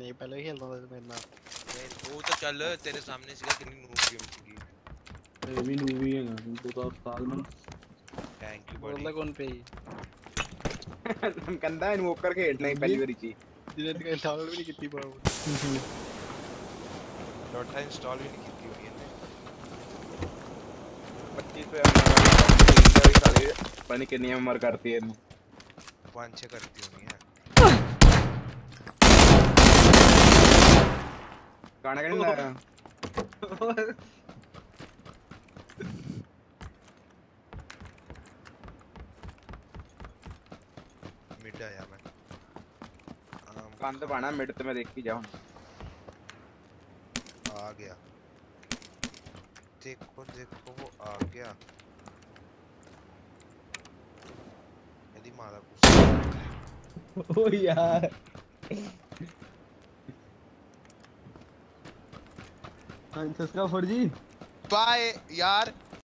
नहीं पहले ही खेलता था मेरे नाम। वो तो चल तेरे सामने सीधा ग्रीन हूप गेम की ग्रीन हूप ही है ना तो तो सालमन थैंक यू बॉडी बोला कौन पे गंदा इनवोक करके हेड नहीं पहली बार ही जिन्हें तो इंस्टॉल भी नहीं की थी बाबू डॉटा इंस्टॉल भी नहीं की थी उन्हें 25 पे पता नहीं कितनी एमआर करती है। पाँच करती होगी यार हाँ। गाना गाने लगा रहा मिड आया मैं काम तो पाना मिड तो मैं देख ही जाऊँ आ गया देखो देखो वो आ गया यदि मारा कुछ ओ यार हाँ, सस्का फोर जी। बाय यार।